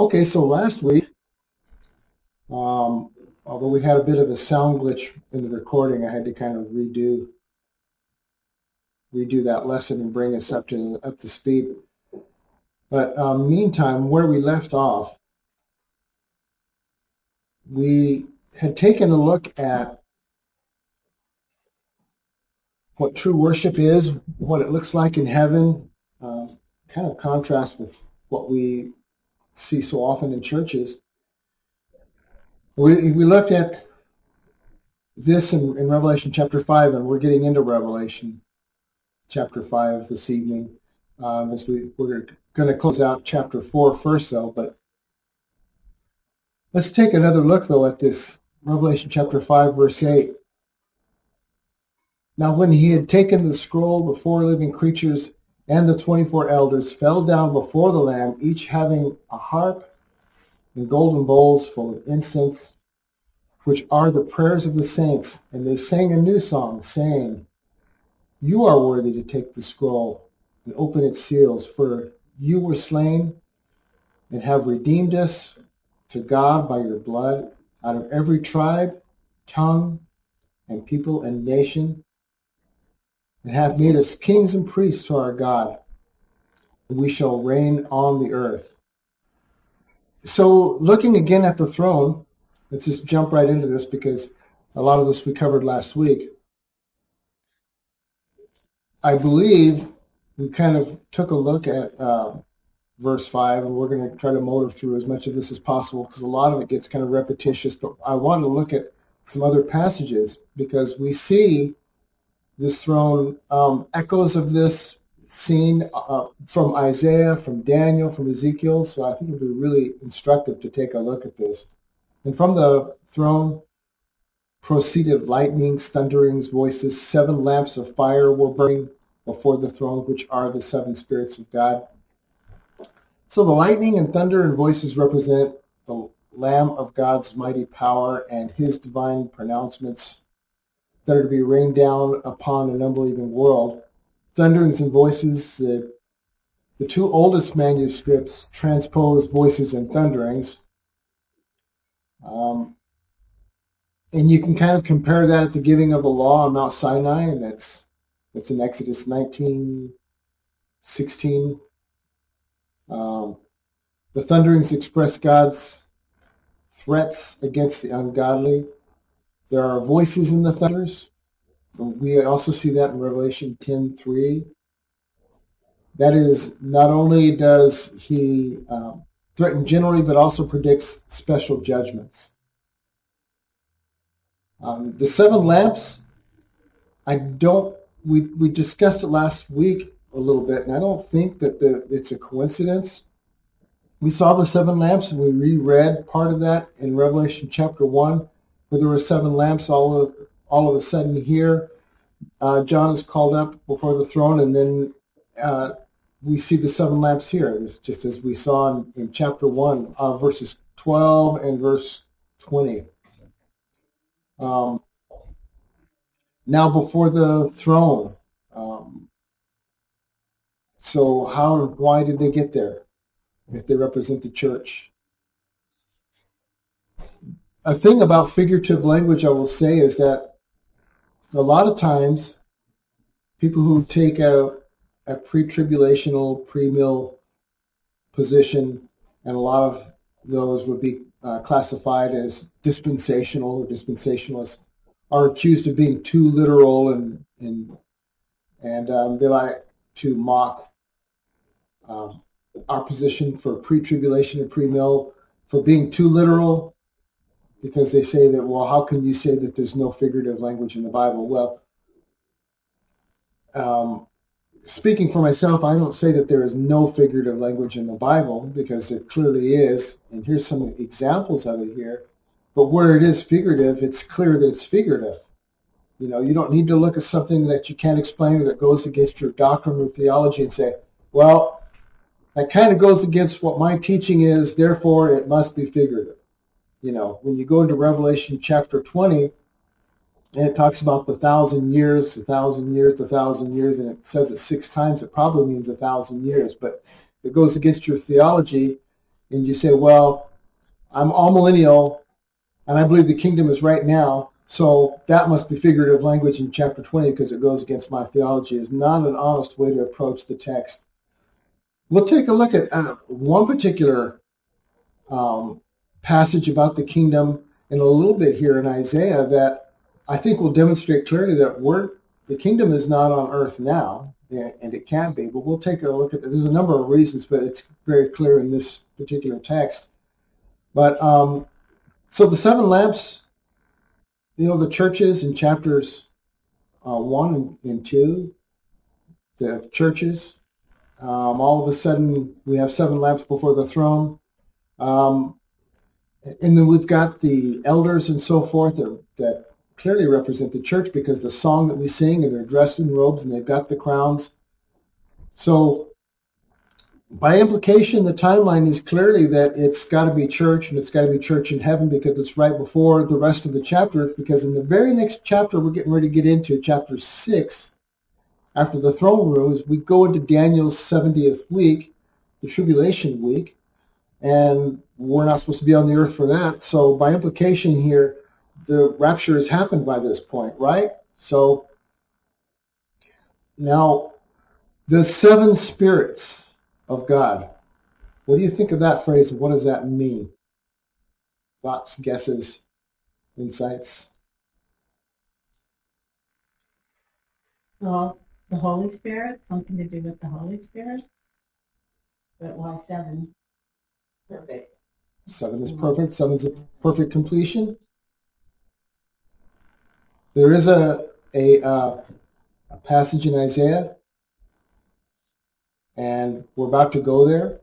Okay, so last week, um, although we had a bit of a sound glitch in the recording, I had to kind of redo redo that lesson and bring us up to up to speed. But um, meantime, where we left off, we had taken a look at what true worship is, what it looks like in heaven, uh, kind of contrast with what we see so often in churches. We, we looked at this in, in Revelation chapter 5, and we're getting into Revelation chapter 5 this evening. Um, as we, we're going to close out chapter 4 first, though, but let's take another look, though, at this Revelation chapter 5, verse 8. Now, when he had taken the scroll, the four living creatures and the 24 elders fell down before the Lamb, each having a harp and golden bowls full of incense, which are the prayers of the saints. And they sang a new song, saying, You are worthy to take the scroll and open its seals, for you were slain and have redeemed us to God by your blood out of every tribe, tongue, and people and nation, and hath made us kings and priests to our God, and we shall reign on the earth. So, looking again at the throne, let's just jump right into this because a lot of this we covered last week. I believe we kind of took a look at uh, verse 5, and we're going to try to motor through as much of this as possible because a lot of it gets kind of repetitious. But I want to look at some other passages because we see this throne, um, echoes of this scene uh, from Isaiah, from Daniel, from Ezekiel. So I think it would be really instructive to take a look at this. And from the throne proceeded lightnings, thunderings, voices. Seven lamps of fire were burning before the throne, which are the seven spirits of God. So the lightning and thunder and voices represent the Lamb of God's mighty power and his divine pronouncements that are to be rained down upon an unbelieving world. Thunderings and voices, the, the two oldest manuscripts transpose voices and thunderings. Um, and you can kind of compare that at the giving of the law on Mount Sinai, and that's that's in Exodus 19, 16. Um, the thunderings express God's threats against the ungodly. There are voices in the thunders. We also see that in Revelation 10:3. That is, not only does he um, threaten generally, but also predicts special judgments. Um, the seven lamps, I don't. We we discussed it last week a little bit, and I don't think that the, it's a coincidence. We saw the seven lamps, and we reread part of that in Revelation chapter one where there were seven lamps all of, all of a sudden here. Uh, John is called up before the throne, and then uh, we see the seven lamps here, it's just as we saw in, in chapter 1, uh, verses 12 and verse 20. Um, now before the throne. Um, so how, why did they get there if they represent the church? A thing about figurative language I will say is that a lot of times people who take a, a pre-tribulational, pre-mill position, and a lot of those would be uh, classified as dispensational or dispensationalists, are accused of being too literal and and and um, they like to mock um, our position for pre-tribulation and pre-mill for being too literal because they say that, well, how can you say that there's no figurative language in the Bible? Well, um, speaking for myself, I don't say that there is no figurative language in the Bible because it clearly is. And here's some examples of it here. But where it is figurative, it's clear that it's figurative. You know, you don't need to look at something that you can't explain or that goes against your doctrine or theology and say, well, that kind of goes against what my teaching is, therefore it must be figurative you know, when you go into Revelation chapter 20, and it talks about the thousand years, a thousand years, a thousand years, and it says it six times, it probably means a thousand years, but it goes against your theology, and you say, well, I'm amillennial, and I believe the kingdom is right now, so that must be figurative language in chapter 20 because it goes against my theology, is not an honest way to approach the text. We'll take a look at uh, one particular um, passage about the kingdom in a little bit here in Isaiah that I think will demonstrate clearly that we're, the kingdom is not on earth now, and it can be, but we'll take a look at that. There's a number of reasons, but it's very clear in this particular text. But um, so the seven lamps, you know, the churches in chapters uh, one and, and, two, the churches, um, all of a sudden we have seven lamps before the throne. Um, and then we've got the elders and so forth that, that clearly represent the church because the song that we sing and they're dressed in robes and they've got the crowns. So by implication, the timeline is clearly that it's got to be church and it's got to be church in heaven because it's right before the rest of the chapters. Because in the very next chapter, we're getting ready to get into chapter six, after the throne is we go into Daniel's 70th week, the tribulation week, and we're not supposed to be on the earth for that. So by implication here, the rapture has happened by this point, right? So now the seven spirits of God. What do you think of that phrase? What does that mean? Thoughts, guesses, insights? Well, the Holy Spirit, something to do with the Holy Spirit. But why seven? Perfect. Seven is perfect. Seven is a perfect completion. There is a a, uh, a passage in Isaiah, and we're about to go there.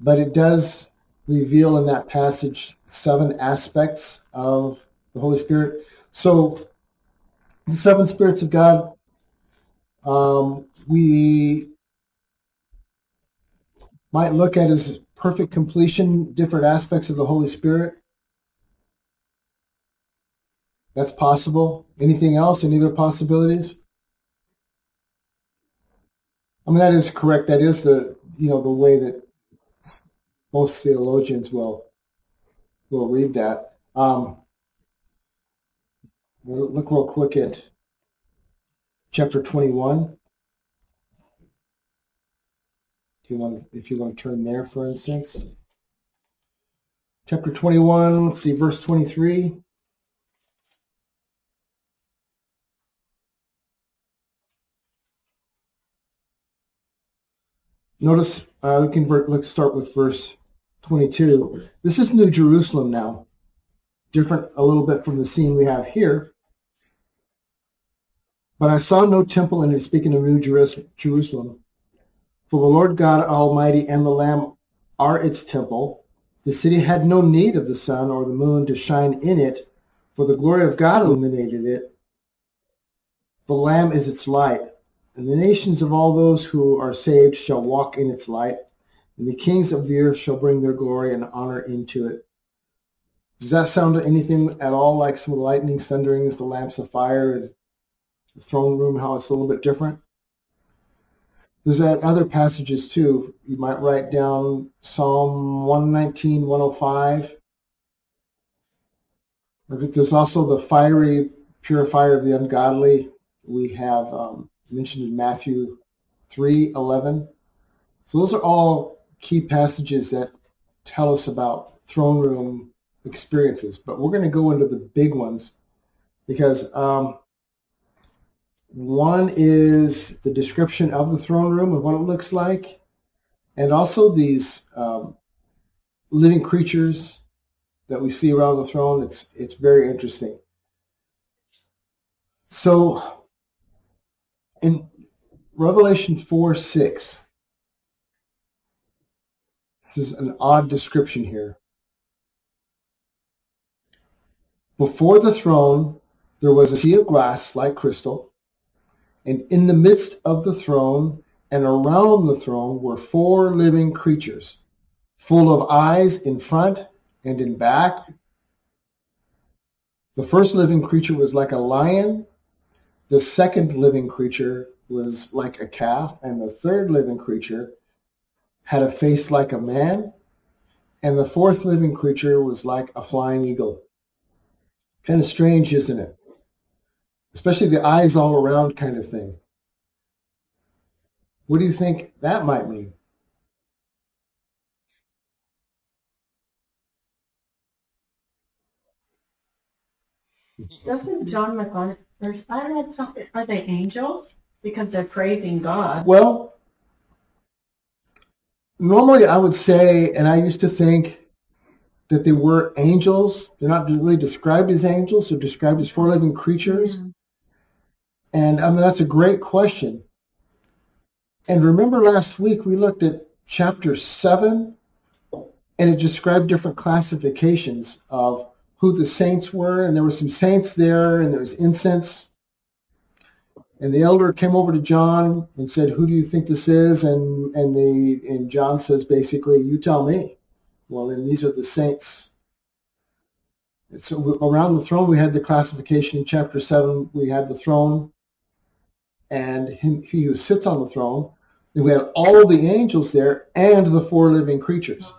But it does reveal in that passage seven aspects of the Holy Spirit. So the seven spirits of God, um, we might look at as perfect completion, different aspects of the Holy Spirit. That's possible. Anything else? Any other possibilities? I mean, that is correct. That is the you know the way that most theologians will will read that. Um, look real quick at chapter twenty-one. If you want, if you want to turn there, for instance, chapter twenty-one. Let's see, verse twenty-three. Notice uh, we can let's start with verse 22. This is New Jerusalem now, different a little bit from the scene we have here. But I saw no temple in it, speaking of New Jerusalem. For the Lord God Almighty and the Lamb are its temple. The city had no need of the sun or the moon to shine in it, for the glory of God illuminated it. The Lamb is its light. And the nations of all those who are saved shall walk in its light, and the kings of the earth shall bring their glory and honor into it. Does that sound anything at all like some of the lightning, thunderings, the lamps of fire, the throne room, how it's a little bit different? There's that other passages too. You might write down Psalm 119, 105. There's also the fiery purifier of the ungodly. We have um, mentioned in Matthew 3 11. So those are all key passages that tell us about throne room experiences. But we're going to go into the big ones because um, one is the description of the throne room and what it looks like, and also these um, living creatures that we see around the throne. It's it's very interesting. So in Revelation 4 6, this is an odd description here. Before the throne, there was a sea of glass like crystal, and in the midst of the throne and around the throne were four living creatures, full of eyes in front and in back. The first living creature was like a lion the second living creature was like a calf, and the third living creature had a face like a man, and the fourth living creature was like a flying eagle. Kind of strange, isn't it? Especially the eyes all around kind of thing. What do you think that might mean? Doesn't John MacArthur, I read something, are they angels? Because they're praising God. Well, normally I would say, and I used to think that they were angels. They're not really described as angels. They're described as four living creatures. Yeah. And I mean, that's a great question. And remember last week we looked at chapter seven and it described different classifications of who the saints were. And there were some saints there and there was incense. And the elder came over to John and said, who do you think this is? And, and the, and John says, basically, you tell me. Well, then these are the saints. And so around the throne, we had the classification in chapter seven. We had the throne and him, he who sits on the throne. Then we had all the angels there and the four living creatures.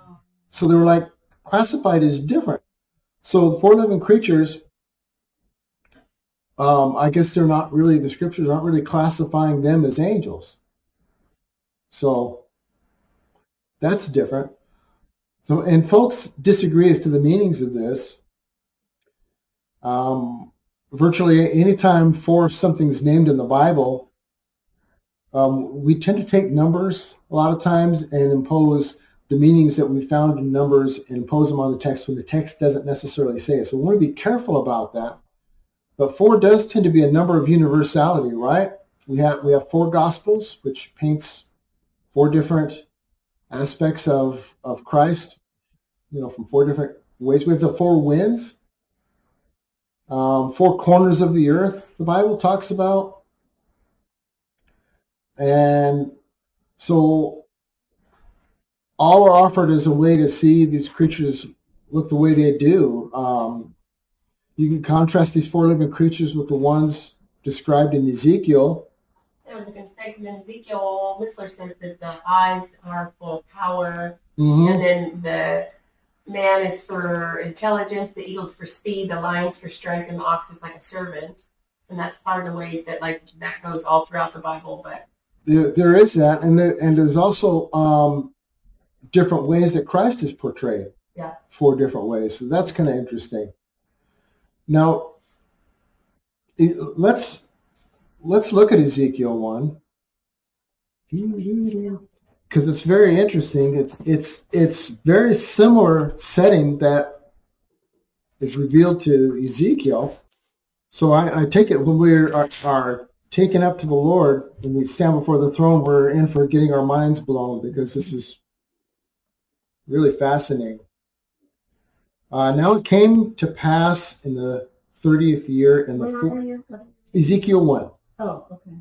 So they were like classified as different. So the four living creatures, um, I guess they're not really, the scriptures aren't really classifying them as angels. So that's different. So, and folks disagree as to the meanings of this. Um, virtually anytime for something's named in the Bible, um, we tend to take numbers a lot of times and impose the meanings that we found in numbers and impose them on the text when the text doesn't necessarily say it. So we want to be careful about that. But four does tend to be a number of universality, right? We have we have four gospels, which paints four different aspects of of Christ, you know, from four different ways. We have the four winds, um, four corners of the earth. The Bible talks about, and so all are offered as a way to see these creatures look the way they do. Um, you can contrast these four living creatures with the ones described in Ezekiel. Yeah, we can take in Ezekiel, Whistler says that the eyes are for power, Mhm. and then the man is for intelligence, the eagle's for speed, the lion's for strength, and the ox is like a servant. And that's part of the ways that like that goes all throughout the Bible. But There, there is that, and there, and there's also um, different ways that Christ is portrayed. Yeah. Four different ways, so that's kind of interesting. Now, let's let's look at Ezekiel one because it's very interesting. It's it's it's very similar setting that is revealed to Ezekiel. So I, I take it when we are, are taken up to the Lord when we stand before the throne, we're in for getting our minds blown because this is really fascinating. Uh, now it came to pass in the 30th year in the Where four, are? Ezekiel 1. Oh, okay.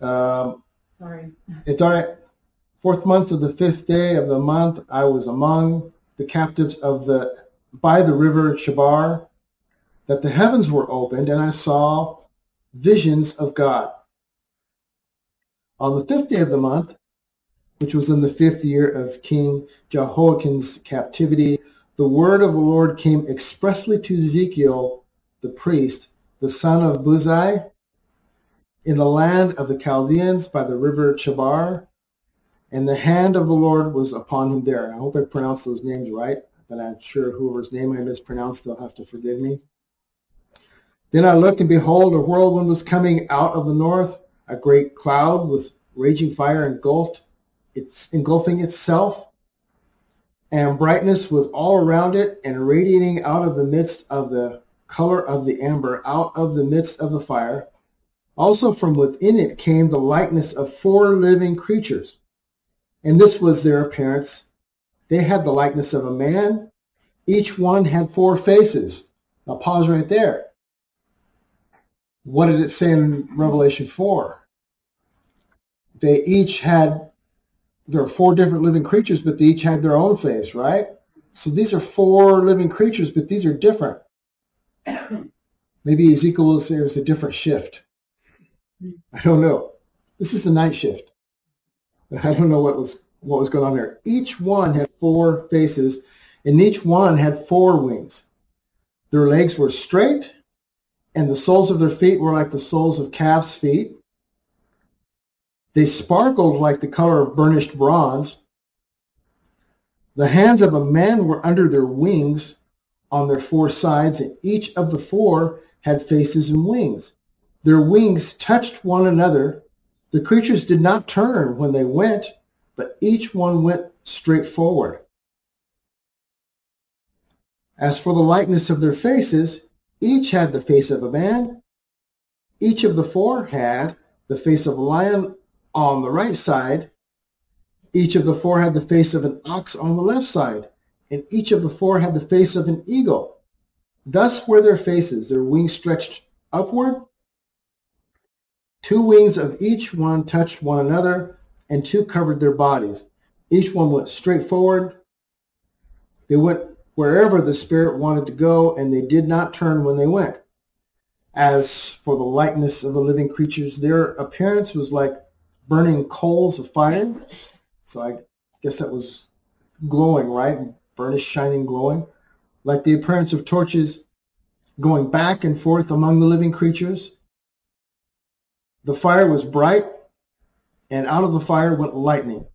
Um, Sorry. it's all right. Fourth month of the fifth day of the month, I was among the captives of the by the river Chebar, that the heavens were opened, and I saw visions of God. On the fifth day of the month, which was in the fifth year of King Jehoiakim's captivity, the word of the Lord came expressly to Ezekiel, the priest, the son of Buzai, in the land of the Chaldeans by the river Chebar, and the hand of the Lord was upon him there. I hope I pronounced those names right, but I'm sure whoever's name I mispronounced, they'll have to forgive me. Then I looked, and behold, a whirlwind was coming out of the north, a great cloud with raging fire engulfed, it's engulfing itself, and brightness was all around it, and radiating out of the midst of the color of the amber, out of the midst of the fire. Also from within it came the likeness of four living creatures. And this was their appearance. They had the likeness of a man. Each one had four faces. Now pause right there. What did it say in Revelation 4? They each had, there are four different living creatures, but they each had their own face, right? So these are four living creatures, but these are different. Maybe Ezekiel say there's a different shift. I don't know. This is the night shift. I don't know what was what was going on there. Each one had four faces, and each one had four wings. Their legs were straight, and the soles of their feet were like the soles of calves' feet. They sparkled like the color of burnished bronze. The hands of a man were under their wings on their four sides, and each of the four had faces and wings. Their wings touched one another. The creatures did not turn when they went, but each one went straight forward. As for the likeness of their faces, each had the face of a man. Each of the four had the face of a lion on the right side. Each of the four had the face of an ox on the left side, and each of the four had the face of an eagle. Thus were their faces, their wings stretched upward. Two wings of each one touched one another, and two covered their bodies. Each one went straight forward. They went wherever the Spirit wanted to go, and they did not turn when they went. As for the likeness of the living creatures, their appearance was like burning coals of fire. So I guess that was glowing, right? Burnished, shining, glowing. Like the appearance of torches going back and forth among the living creatures. The fire was bright, and out of the fire went lightning.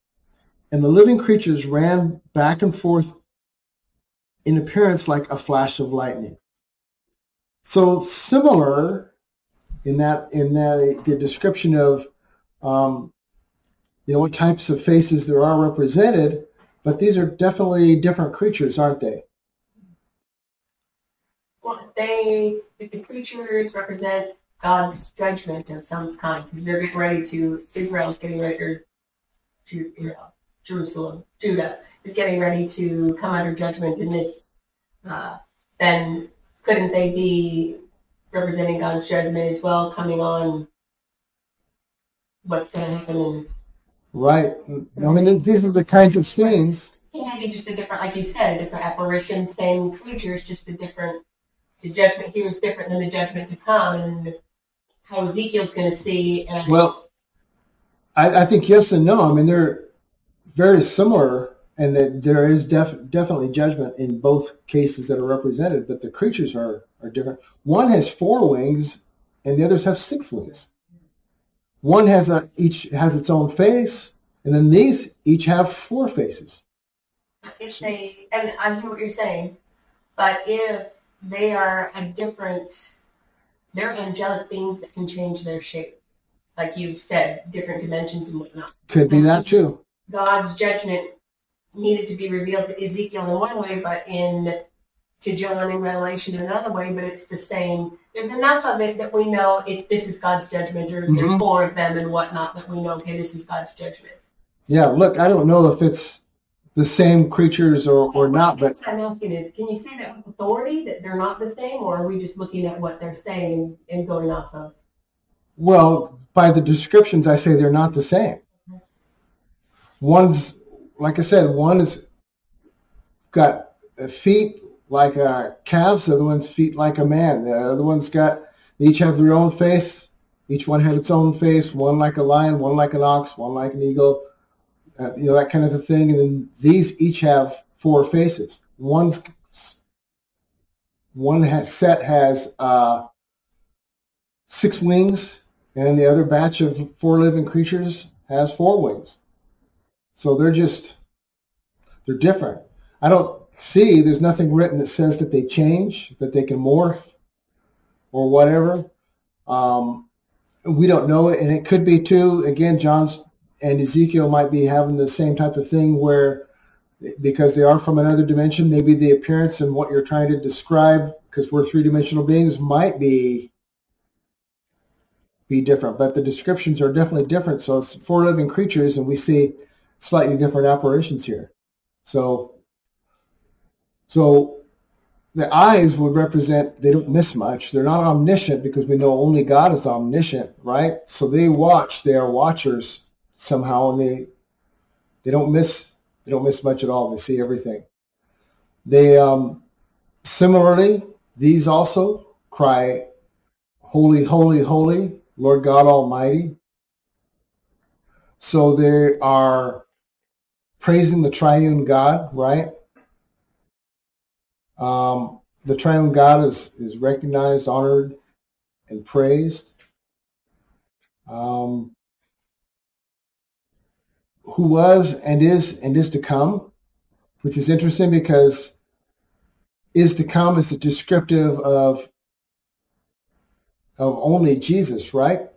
And the living creatures ran back and forth in appearance like a flash of lightning. So similar in that in that the description of um, you know what types of faces there are represented, but these are definitely different creatures, aren't they? Well, they the creatures represent God's judgment of some kind because they're getting ready to Israel's getting ready to you know, Jerusalem, Judah is getting ready to come under judgment in this. Uh, then couldn't they be representing God's judgment as well, coming on what's going to happen in Right. I mean, these are the kinds of scenes. Maybe just a different, like you said, a different apparition, same creatures, just a different. The judgment here is different than the judgment to come, and how Ezekiel's going to see. And Well, I, I think yes and no. I mean, they're very similar, and that there is def- definitely judgment in both cases that are represented, but the creatures are, are different. One has four wings, and the others have six wings. One has a each has its own face, and then these each have four faces. if they, and I hear what you're saying, but if they are a different, they're angelic beings that can change their shape, like you've said, different dimensions and whatnot. Could be that too. God's judgment needed to be revealed to Ezekiel in one way, but in to John in Revelation in another way, but it's the same. There's enough of it that we know it, this is God's judgment, or Mhm. there's four of them and whatnot that we know, okay, this is God's judgment. Yeah. Look, I don't know if it's the same creatures or, or not, but I'm asking is, can you say that with authority that they're not the same, or are we just looking at what they're saying and going off of? Well, by the descriptions, I say they're not the same. One's, like I said, one has got feet like a calves, the other one's feet like a man. The other one's got, each have their own face. Each one had its own face, one like a lion, one like an ox, one like an eagle, uh, you know, that kind of a thing. And then these each have four faces. One's, one has, set has uh, six wings, and the other batch of four living creatures has four wings. So they're just they're different. I don't see there's nothing written that says that they change, that they can morph or whatever. Um, we don't know it, and it could be too. Again, John's and Ezekiel might be having the same type of thing where because they are from another dimension, maybe the appearance and what you're trying to describe, because we're three dimensional beings, might be be different, but the descriptions are definitely different. So it's four living creatures, and we see slightly different apparitions here. So, so the eyes would represent they don't miss much. They're not omniscient because we know only God is omniscient, right? So they watch. They are watchers somehow, and they they don't miss they don't miss much at all. They see everything. They um, similarly these also cry, "Holy, holy, holy, Lord God Almighty." So they are praising the triune God, right? Um, the triune God is, is recognized, honored, and praised. Um, who was and is and is to come, which is interesting because is to come is a descriptive of of only Jesus, right?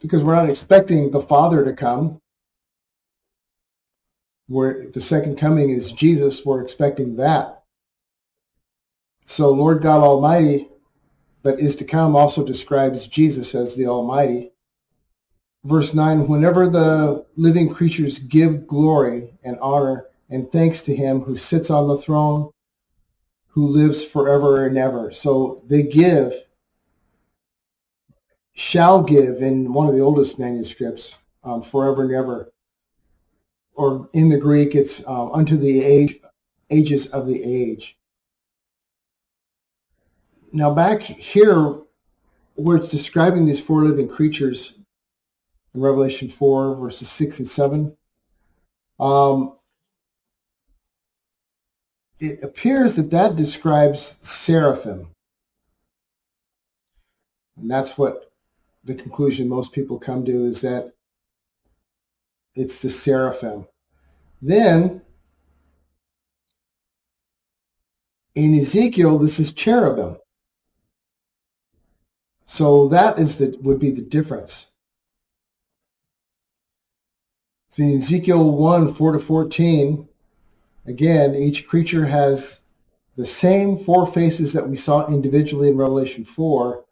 Because we're not expecting the Father to come. Where the second coming is Jesus, we're expecting that. So Lord God Almighty, but is to come also describes Jesus as the Almighty. Verse 9, whenever the living creatures give glory and honor and thanks to him who sits on the throne, who lives forever and ever. So they give, shall give in one of the oldest manuscripts, um, forever and ever. Or in the Greek, it's um, unto the age, ages of the age. Now, back here, where it's describing these four living creatures in Revelation 4, verses 6 and 7, um, it appears that that describes seraphim. And that's what the conclusion most people come to is that it's the seraphim. Then in Ezekiel, this is cherubim. So that is the would be the difference. In Ezekiel 1, 4 to 14, again, each creature has the same four faces that we saw individually in Revelation 4.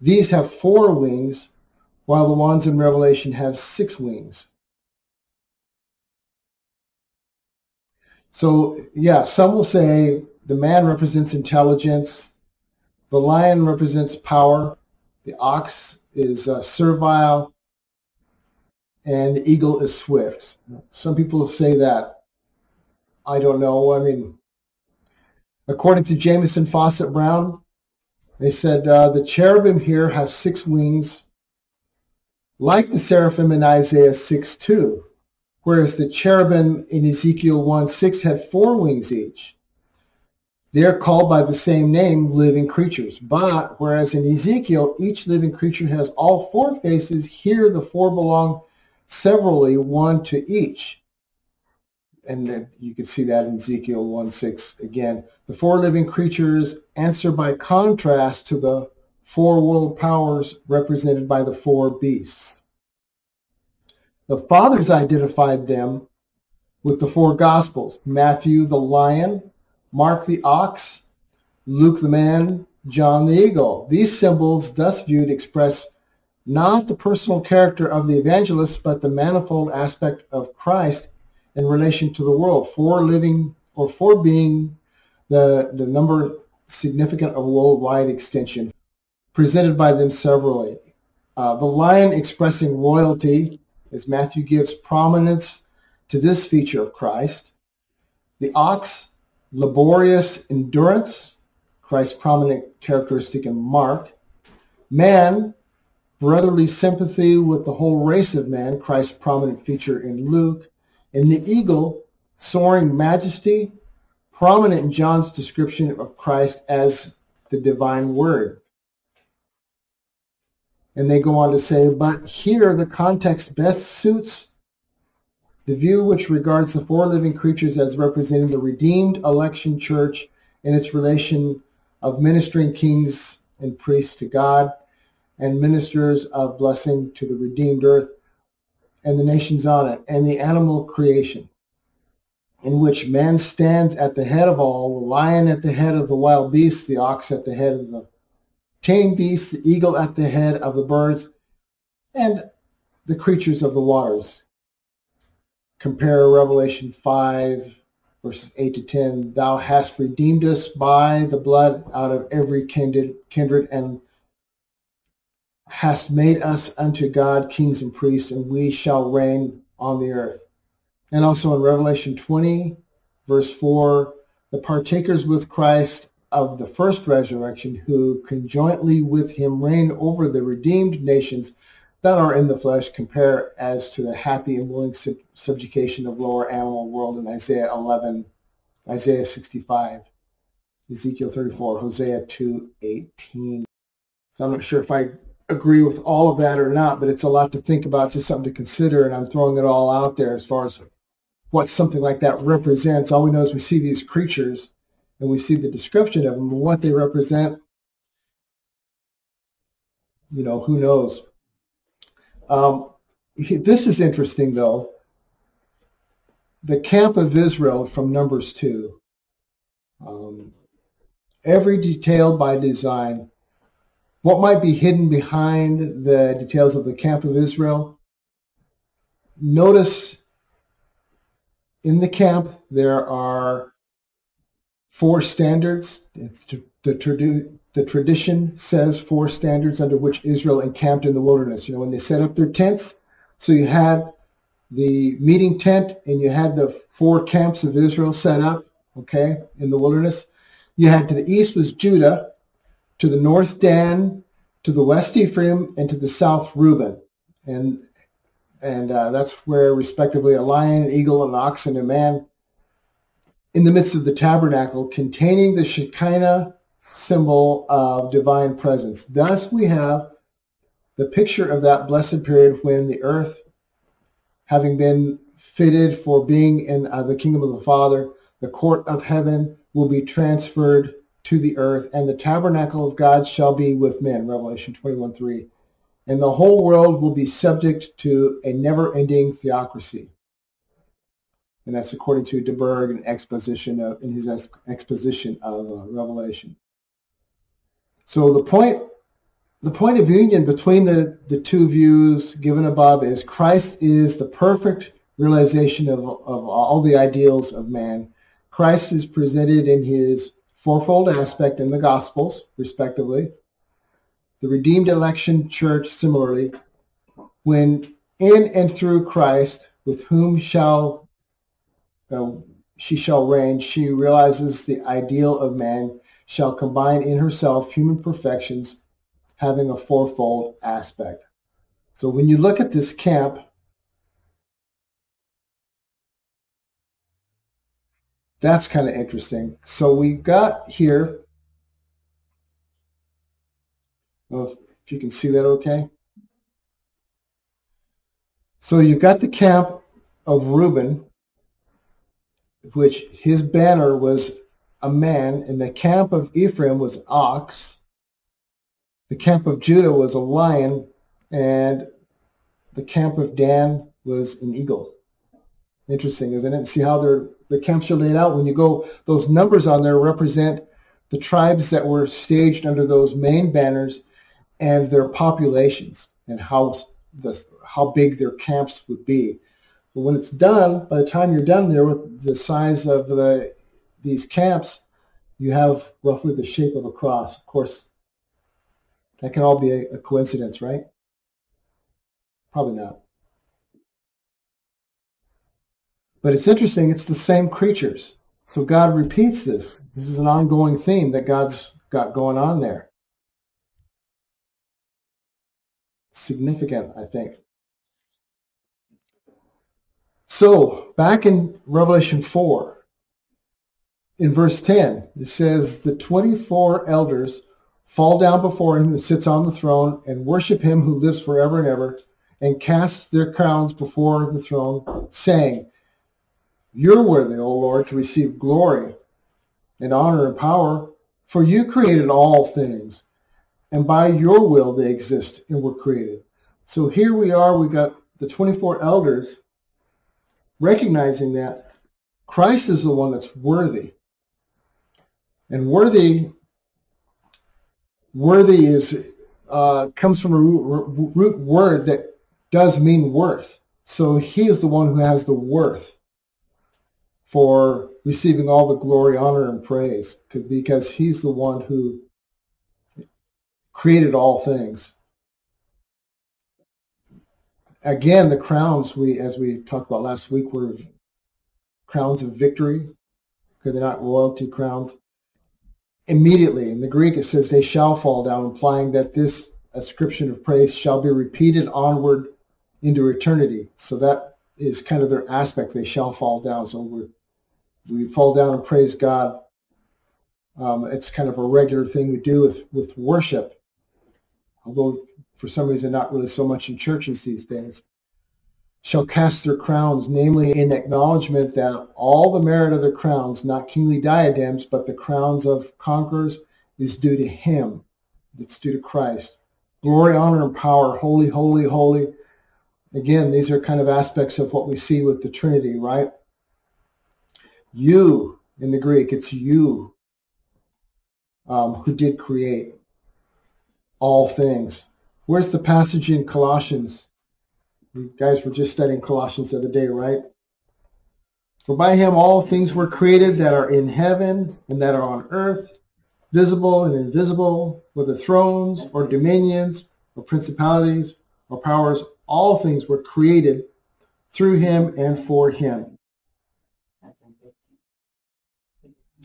These have four wings, while the ones in Revelation have six wings. So, yeah, some will say the man represents intelligence, the lion represents power. The ox is uh, servile. And the eagle is swift. Some people say that. I don't know. I mean, according to Jamieson Fausset Brown, they said uh, the cherubim here have six wings, like the seraphim in Isaiah 6 2, whereas the cherubim in Ezekiel 1 6 had four wings each. They are called by the same name, living creatures. But whereas in Ezekiel, each living creature has all four faces, here the four belong severally, one to each. And you can see that in Ezekiel 1 6 again. The four living creatures answer by contrast to the four world powers represented by the four beasts. The fathers identified them with the four gospels Matthew the lion, Mark the ox, Luke the man, John the eagle. These symbols, thus viewed, express not the personal character of the evangelist, but the manifold aspect of Christ in relation to the world. for living, or for being the, the number significant of worldwide extension, presented by them severally. Uh, the lion expressing royalty, as Matthew gives prominence to this feature of Christ. The ox laborious endurance, Christ's prominent characteristic in Mark. Man, brotherly sympathy with the whole race of man, Christ's prominent feature in Luke. And the eagle, soaring majesty, prominent in John's description of Christ as the divine word. And they go on to say, but here the context best suits the view which regards the four living creatures as representing the redeemed election church in its relation of ministering kings and priests to God and ministers of blessing to the redeemed earth and the nations on it, and the animal creation, in which man stands at the head of all, the lion at the head of the wild beasts, the ox at the head of the tame beasts, the eagle at the head of the birds, and the creatures of the waters compare Revelation 5, verses 8 to 10. Thou hast redeemed us by the blood out of every kindred, kindred and hast made us unto God kings and priests, and we shall reign on the earth. And also in Revelation 20, verse 4, the partakers with Christ of the first resurrection, who conjointly with him reign over the redeemed nations that are in the flesh compare as to the happy and willing sub- subjugation of lower animal world in Isaiah 11, Isaiah 65, Ezekiel 34, Hosea 2, 18. So I'm not sure if I agree with all of that or not, but it's a lot to think about, just something to consider, and I'm throwing it all out there as far as what something like that represents. All we know is we see these creatures and we see the description of them, what they represent. You know, who knows? Um, this is interesting, though. The camp of Israel from Numbers 2. Um, every detail by design. What might be hidden behind the details of the camp of Israel? Notice in the camp there are four standards. The, the, the tradition says four standards under which Israel encamped in the wilderness. You know, when they set up their tents, so you had the meeting tent and you had the four camps of Israel set up, okay, in the wilderness. You had to the east was Judah, to the north Dan, to the west Ephraim, and to the south Reuben. And and uh, that's where respectively a lion, an eagle, an ox, and a man in the midst of the tabernacle containing the Shekinah symbol of divine presence. Thus we have the picture of that blessed period when the earth, having been fitted for being in uh, the kingdom of the Father, the court of heaven will be transferred to the earth, and the tabernacle of God shall be with men. Revelation 21 3. And the whole world will be subject to a never ending theocracy and that's according to De DeBerg in exposition of in his exposition of uh, Revelation. So the point the point of union between the, the two views given above is Christ is the perfect realization of, of all the ideals of man. Christ is presented in his fourfold aspect in the Gospels, respectively. The redeemed election church, similarly, when in and through Christ, with whom shall uh, she shall reign, she realizes the ideal of man shall combine in herself human perfections having a fourfold aspect. So when you look at this camp, that's kind of interesting. So we've got here, well, if you can see that okay. So you've got the camp of Reuben, which his banner was a man, and the camp of Ephraim was ox, the camp of Judah was a lion, and the camp of Dan was an eagle. Interesting, isn't it? See how the camps are laid out. When you go, those numbers on there represent the tribes that were staged under those main banners and their populations and how the, how big their camps would be. But when it's done, by the time you're done there with the size of the these camps, you have roughly the shape of a cross. Of course, that can all be a, a coincidence, right? Probably not. But it's interesting, it's the same creatures. So God repeats this. This is an ongoing theme that God's got going on there. Significant, I think. So back in Revelation 4, in verse 10, it says, The 24 elders fall down before him who sits on the throne and worship him who lives forever and ever and cast their crowns before the throne, saying, You're worthy, O Lord, to receive glory and honor and power, for you created all things, and by your will they exist and were created. So here we are, We've got the 24 elders recognizing that Christ is the one that's worthy. And worthy, worthy is uh, comes from a root, root word that does mean worth. So he is the one who has the worth for receiving all the glory, honor, and praise because he's the one who created all things again, the crowns we, as we talked about last week, were crowns of victory. Okay, they're not royalty crowns. Immediately, in the Greek, it says they shall fall down, implying that this ascription of praise shall be repeated onward into eternity. So that is kind of their aspect. They shall fall down. So we we fall down and praise God. Um, it's kind of a regular thing we do with, with worship, although for some reason not really so much in churches these days. Shall cast their crowns, namely in acknowledgement that all the merit of their crowns, not kingly diadems, but the crowns of conquerors, is due to him. It's due to Christ. Glory, honor, and power, holy, holy, holy. Again, these are kind of aspects of what we see with the Trinity, right? You, in the Greek, it's you um, who did create all things. Where's the passage in Colossians? You guys were just studying Colossians the other day, right? For by him all things were created that are in heaven and that are on earth, visible and invisible, whether thrones or dominions or principalities or powers, all things were created through him and for him.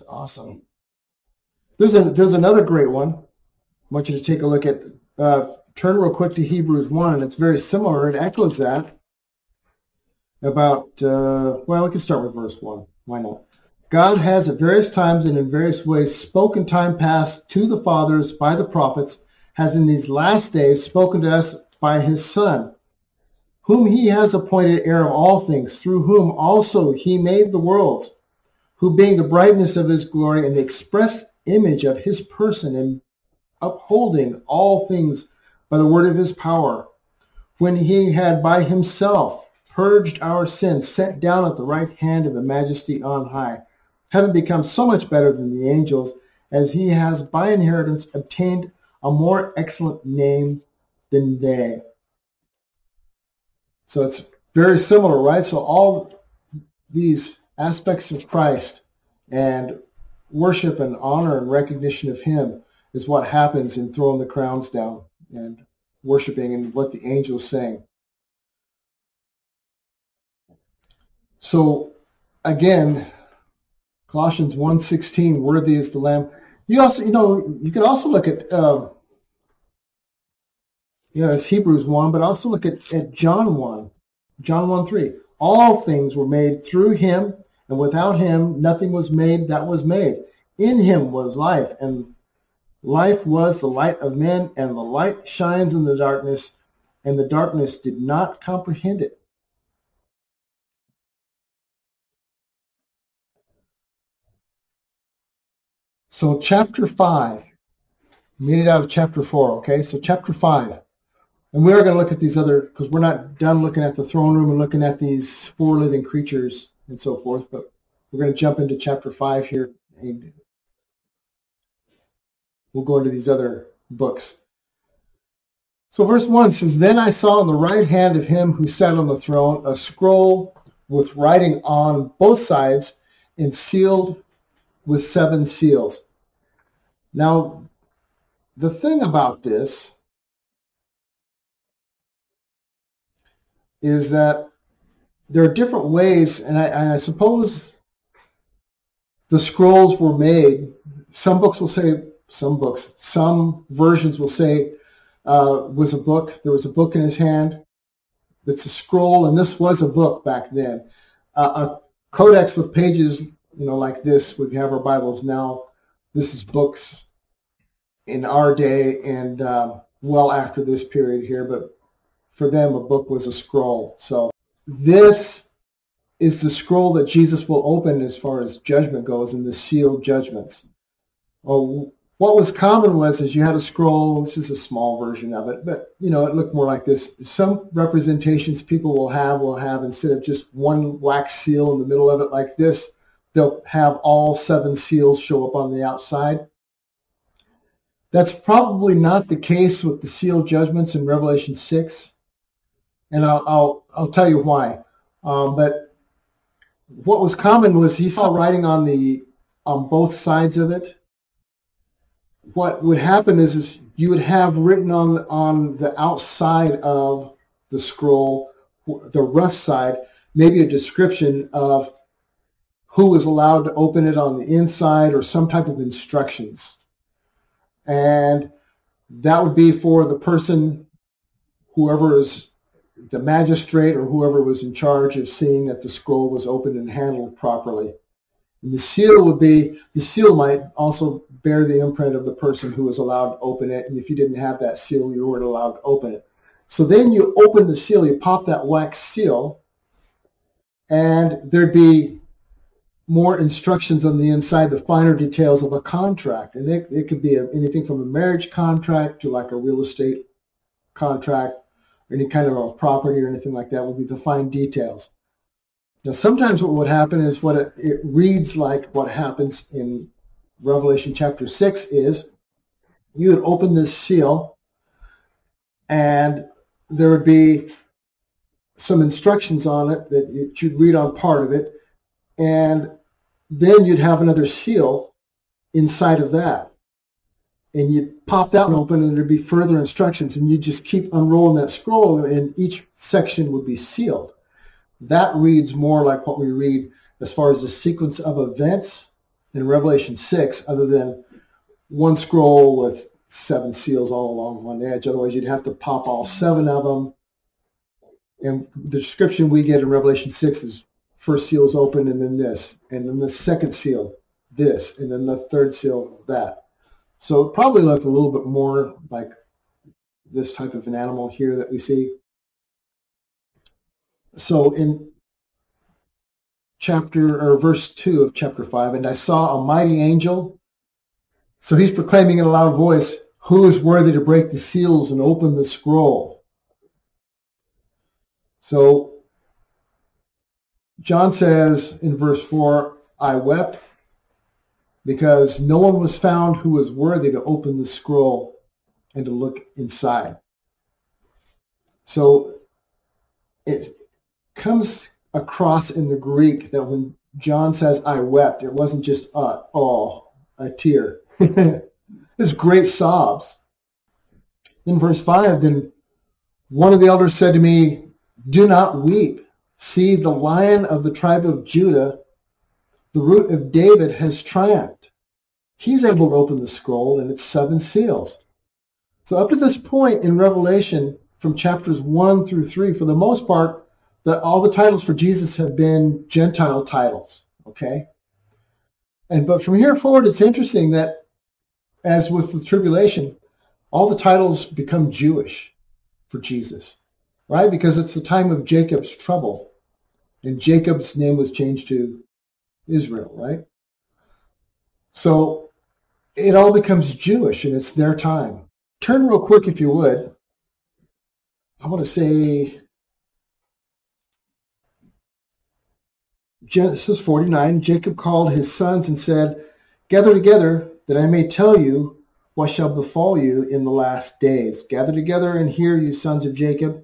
Awesome. There's a there's another great one. I want you to take a look at. Uh, turn real quick to Hebrews one. It's very similar. It echoes that. About uh, well, we can start with verse one. Why not? God has at various times and in various ways spoken time past to the fathers by the prophets, has in these last days spoken to us by his Son, whom he has appointed heir of all things, through whom also he made the worlds, who being the brightness of his glory and the express image of his person and upholding all things by the word of his power, when he had by himself purged our sins, sat down at the right hand of the majesty on high, having become so much better than the angels, as he has by inheritance obtained a more excellent name than they. So it's very similar, right? So all these aspects of Christ and worship and honor and recognition of him is what happens in throwing the crowns down and worshiping and what the angels sing. So again, Colossians 1.16, worthy is the Lamb. You also, you know, you can also look at, uh, you know, it's Hebrews 1, but also look at, at John 1, John 1, 3. All things were made through him, and without him nothing was made that was made. In him was life, and life was the light of men, and the light shines in the darkness, and the darkness did not comprehend it. So chapter 5, made it out of chapter 4, okay? So chapter 5. And we are going to look at these other, because we're not done looking at the throne room and looking at these four living creatures and so forth, but we're going to jump into chapter 5 here. And we'll go into these other books. So verse 1 says, Then I saw in the right hand of him who sat on the throne a scroll with writing on both sides and sealed with seven seals. Now, the thing about this is that there are different ways, and I, I suppose the scrolls were made. Some books will say, some books, some versions will say uh, was a book. There was a book in his hand. It's a scroll, and this was a book back then. Uh, a codex with pages, you know, like this. We have our Bibles now. This is books in our day and uh, well after this period here, but for them, a book was a scroll. So this is the scroll that Jesus will open as far as judgment goes in the sealed judgments. Well, what was common was is you had a scroll. This is a small version of it, but you know it looked more like this. Some representations people will have will have instead of just one wax seal in the middle of it like this, they'll have all seven seals show up on the outside. That's probably not the case with the sealed judgments in Revelation six, and I'll I'll, I'll tell you why. Um, but what was common was he saw writing on the on both sides of it what would happen is, is you would have written on on the outside of the scroll, the rough side, maybe a description of who was allowed to open it on the inside or some type of instructions. And That would be for the person, whoever is the magistrate or whoever was in charge of seeing that the scroll was opened and handled properly. And the seal would be, the seal might also bear the imprint of the person who was allowed to open it. And if you didn't have that seal, you weren't allowed to open it. So then you open the seal, you pop that wax seal, and there'd be more instructions on the inside, the finer details of a contract. And it, it could be anything from a marriage contract to like a real estate contract, any kind of a property or anything like that would be the fine details. Now, sometimes what would happen is what it, it reads like what happens in Revelation chapter 6 is you would open this seal and there would be some instructions on it that you'd read on part of it and then you'd have another seal inside of that. And you'd pop that one open and there'd be further instructions and you just keep unrolling that scroll and each section would be sealed. That reads more like what we read as far as the sequence of events in Revelation 6, other than one scroll with seven seals all along one edge. Otherwise, you'd have to pop all seven of them. And the description we get in Revelation 6 is first seal is open and then this, and then the second seal, this, and then the third seal, that. So it probably looked a little bit more like this type of an animal here that we see. So in chapter or verse 2 of chapter 5, and I saw a mighty angel. So he's proclaiming in a loud voice, who is worthy to break the seals and open the scroll? So John says in verse 4, I wept because no one was found who was worthy to open the scroll and to look inside. So it comes across in the Greek that when John says, I wept, it wasn't just a, oh, a tear. it's great sobs. In verse 5, then one of the elders said to me, Do not weep. See, the lion of the tribe of Judah, the root of David, has triumphed. He's able to open the scroll and its seven seals. So up to this point in Revelation, from chapters 1 through 3, for the most part, the, all the titles for Jesus have been Gentile titles, okay? And but from here forward, it's interesting that, as with the tribulation, all the titles become Jewish for Jesus right? Because it's the time of Jacob's trouble. And Jacob's name was changed to Israel, right? So it all becomes Jewish and it's their time. Turn real quick, if you would. I want to say Genesis 49 Jacob called his sons and said, Gather together that I may tell you what shall befall you in the last days. Gather together and hear, you sons of Jacob.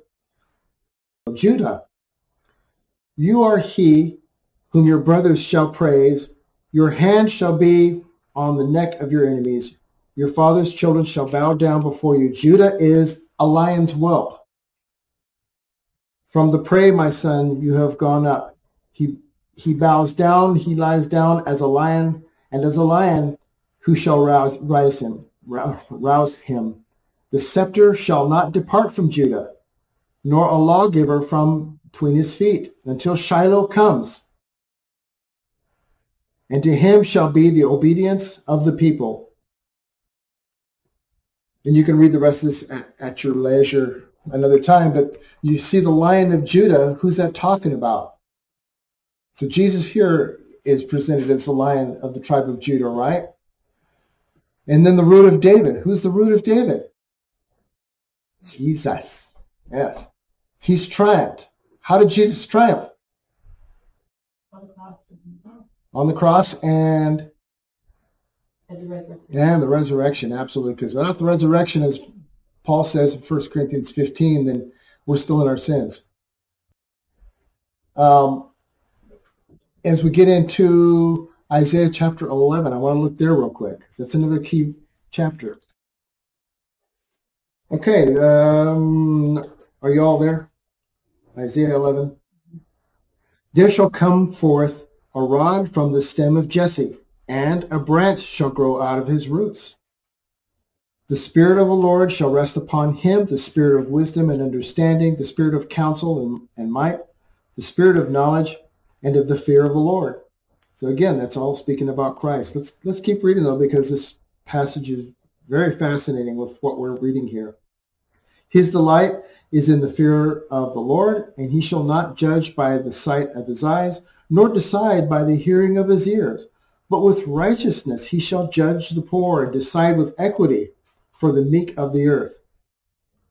Judah, you are he whom your brothers shall praise. Your hand shall be on the neck of your enemies. Your father's children shall bow down before you. Judah is a lion's whelp. From the prey, my son, you have gone up. He, he bows down, he lies down as a lion, and as a lion, who shall rouse, rise him, rouse him? The scepter shall not depart from Judah, nor a lawgiver from between his feet, until Shiloh comes. And to him shall be the obedience of the people. And you can read the rest of this at, at your leisure another time, but you see the lion of Judah, who's that talking about? So Jesus here is presented as the lion of the tribe of Judah, right? And then the root of David. Who's the root of David? Jesus. Yes. He's triumphed. How did Jesus triumph? On the cross and And the resurrection. and the resurrection, absolutely. Because without the resurrection, as Paul says in 1 Corinthians 15, then we're still in our sins. Um, as we get into Isaiah chapter 11, I want to look there real quick. That's another key chapter. Okay, um, are you all there? Isaiah 11. There shall come forth a rod from the stem of Jesse, and a branch shall grow out of his roots. The Spirit of the Lord shall rest upon him, the Spirit of wisdom and understanding, the Spirit of counsel and, and might, the Spirit of knowledge and of the fear of the Lord. So again, that's all speaking about Christ. Let's let's keep reading though, because this passage is very fascinating with what we're reading here. His delight is in the fear of the Lord, and he shall not judge by the sight of his eyes, nor decide by the hearing of his ears. But with righteousness he shall judge the poor, and decide with equity for the meek of the earth.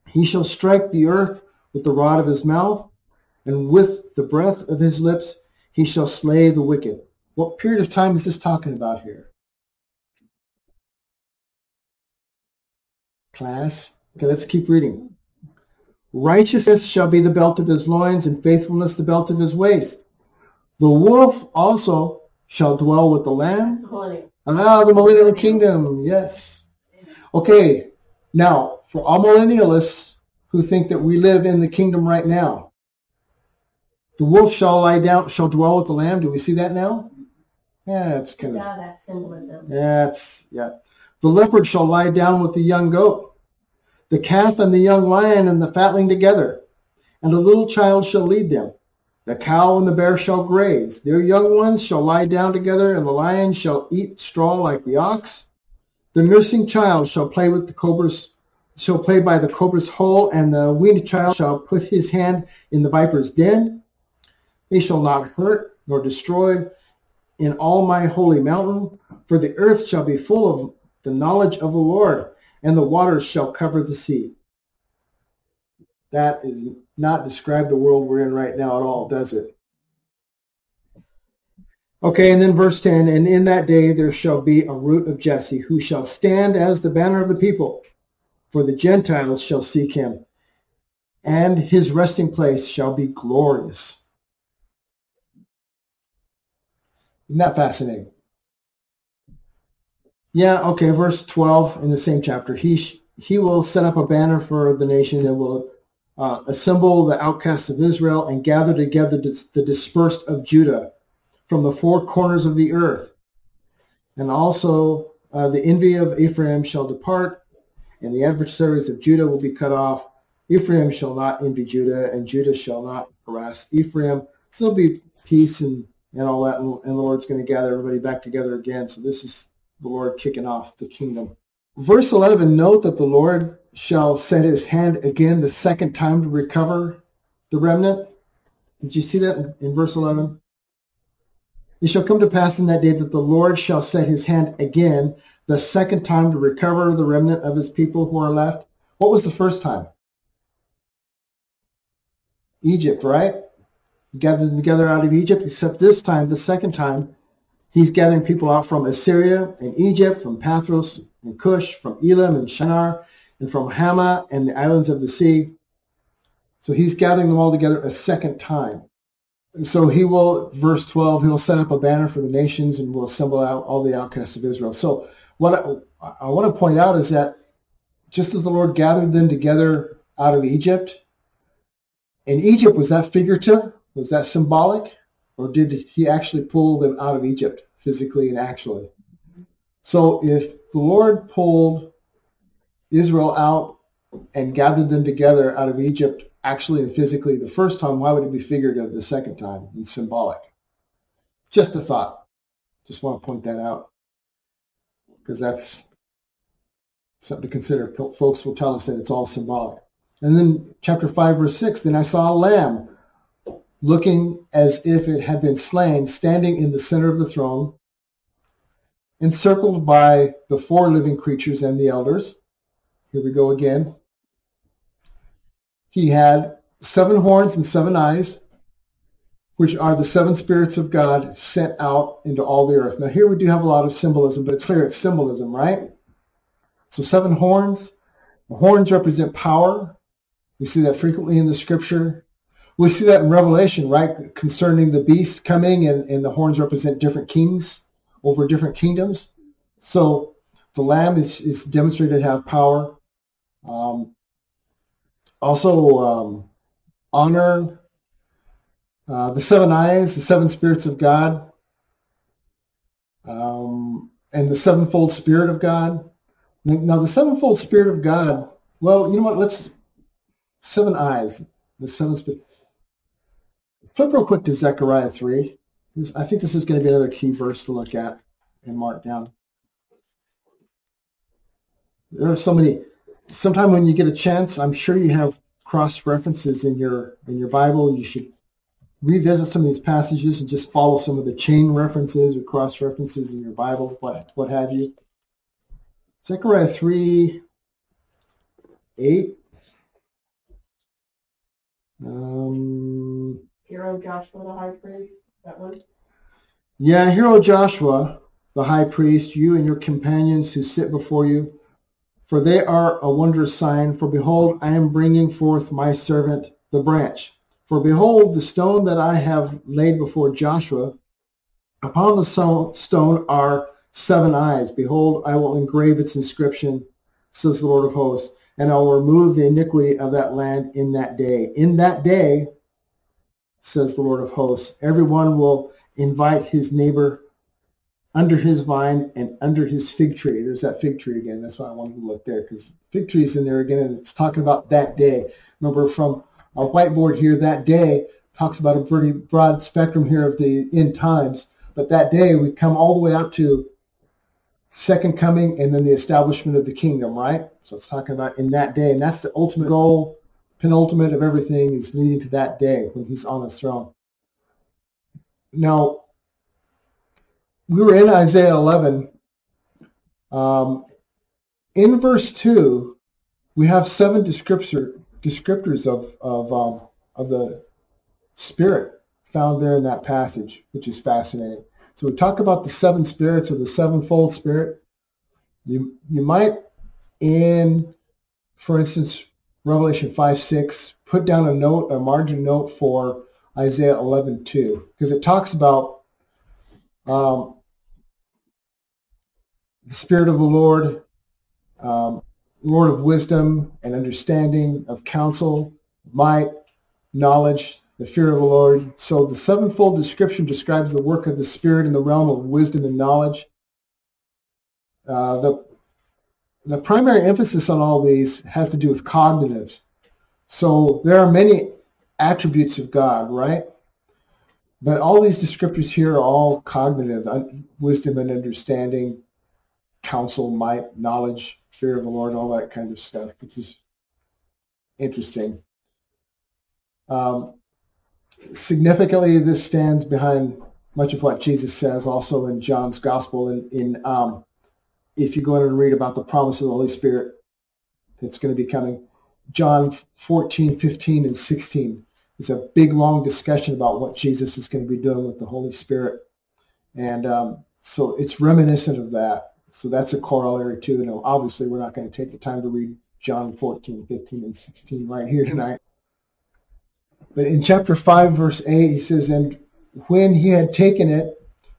He shall strike the earth with the rod of his mouth, and with the breath of his lips he shall slay the wicked. What period of time is this talking about here? Class. Okay, let's keep reading. Righteousness shall be the belt of his loins, and faithfulness the belt of his waist. The wolf also shall dwell with the lamb. Ah, the millennial kingdom. Yes. Okay. Now, for amillennialists who think that we live in the kingdom right now, the wolf shall lie down, shall dwell with the lamb. Do we see that now? Yeah, it's kind of. Yeah, that's symbolism. That's yeah. The leopard shall lie down with the young goat, the calf and the young lion and the fatling together, and a little child shall lead them. The cow and the bear shall graze; their young ones shall lie down together, and the lion shall eat straw like the ox. The nursing child shall play with the cobra's shall play by the cobra's hole, and the weaned child shall put his hand in the viper's den. They shall not hurt nor destroy in all my holy mountain, for the earth shall be full of the knowledge of the Lord, and the waters shall cover the sea. That is not describe the world we're in right now at all, does it? Okay, and then verse 10, and in that day there shall be a root of Jesse, who shall stand as the banner of the people, for the Gentiles shall seek him, and his resting place shall be glorious. Isn't that fascinating? Yeah, okay, verse 12 in the same chapter. He, he will set up a banner for the nation that will uh, assemble the outcasts of Israel and gather together the dispersed of Judah from the four corners of the earth. And also uh, the envy of Ephraim shall depart, and the adversaries of Judah will be cut off. Ephraim shall not envy Judah, and Judah shall not harass Ephraim. So there'll be peace and and all that, and, and the Lord's going to gather everybody back together again. So this is the Lord kicking off the kingdom. Verse 11, note that the Lord shall set his hand again the second time to recover the remnant. Did you see that in, verse 11? It shall come to pass in that day that the Lord shall set his hand again the second time to recover the remnant of his people who are left. What was the first time? Egypt, right? He gathered them together out of Egypt, except this time, the second time, he's gathering people out from Assyria and Egypt, from Pathros and Cush, from Elam and Shinar, and from Hamath and the islands of the sea. So he's gathering them all together a second time. So he will, verse 12, he'll set up a banner for the nations and will assemble out all the outcasts of Israel. So what I, I want to point out is that just as the Lord gathered them together out of Egypt, in Egypt, was that figurative? Was that symbolic? Or did he actually pull them out of Egypt physically and actually? So if the Lord pulled Israel out and gathered them together out of Egypt actually and physically the first time, why would it be figurative the second time and symbolic? Just a thought. Just want to point that out because that's something to consider. Folks will tell us that it's all symbolic. And then chapter 5, verse 6, then I saw a lamb looking as if it had been slain, standing in the center of the throne, encircled by the four living creatures and the elders. Here we go again. He had seven horns and seven eyes, which are the seven spirits of God sent out into all the earth. Now here we do have a lot of symbolism, but it's clear it's symbolism, right? So seven horns. The horns represent power. We see that frequently in the scripture. We see that in Revelation, right? Concerning the beast coming and, and the horns represent different kings over different kingdoms. So the lamb is, is demonstrated to have power. Um, also, um, honor, uh, the seven eyes, the seven spirits of God, um, and the sevenfold spirit of God. Now, the sevenfold Spirit of God, well, you know what? Let's, seven eyes, the seven spirit. Flip real quick to Zechariah 3. I think this is going to be another key verse to look at and mark down. There are so many. Sometime when you get a chance, I'm sure you have cross references in your in your Bible. You should revisit some of these passages and just follow some of the chain references or cross references in your Bible, what what have you. Zechariah 3, 8. Um, Hero Joshua the high priest, that one? Yeah, hero Joshua, the high priest, you and your companions who sit before you, for they are a wondrous sign. For behold, I am bringing forth my servant, the branch. For behold, the stone that I have laid before Joshua, upon the stone are seven eyes. Behold, I will engrave its inscription, says the Lord of hosts, and I will remove the iniquity of that land in that day. In that day, says the Lord of hosts, everyone will invite his neighbor under his vine and under his fig tree. There's that fig tree again. That's why I wanted to look there because fig tree's in there again, and it's talking about that day. Remember from our whiteboard here, that day talks about a pretty broad spectrum here of the end times. But that day, we come all the way up to second coming and then the establishment of the kingdom, right? So it's talking about in that day. And that's the ultimate goal, penultimate of everything is leading to that day when he's on his throne. Now, we were in Isaiah 11. Um, in verse 2, we have seven descriptor, descriptors of, of, um, of the Spirit found there in that passage, which is fascinating. So we talk about the seven spirits or the sevenfold spirit. You, you might, in, for instance, Revelation 5, 6, put down a note, a margin note for Isaiah 11, 2, because it talks about um, the Spirit of the Lord, um, Lord of wisdom and understanding, of counsel, might, knowledge, the fear of the Lord. So the sevenfold description describes the work of the Spirit in the realm of wisdom and knowledge. Uh, the, the primary emphasis on all these has to do with cognitives. So there are many attributes of God, right? But all these descriptors here are all cognitive, wisdom and understanding, counsel, might, knowledge, fear of the Lord, all that kind of stuff, which is interesting. Um, significantly, this stands behind much of what Jesus says also in John's gospel. In, in um, if you go in and read about the promise of the Holy Spirit that's going to be coming, John 14, 15, and 16 is a big, long discussion about what Jesus is going to be doing with the Holy Spirit. And um, so it's reminiscent of that. So that's a corollary too. You know, obviously, we're not going to take the time to read John 14, 15, and 16 right here tonight. But in chapter 5, verse 8, he says, And when he had taken it,